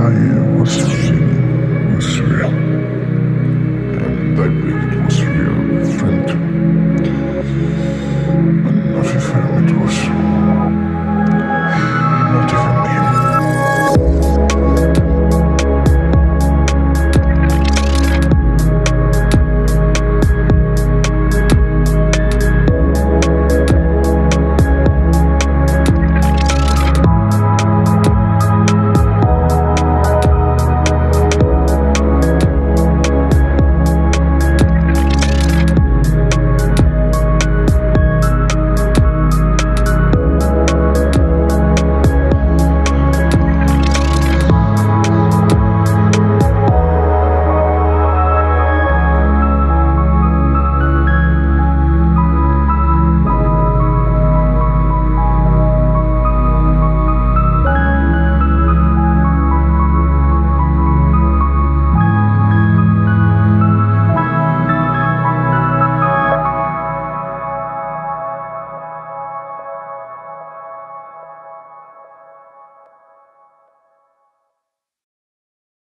I am was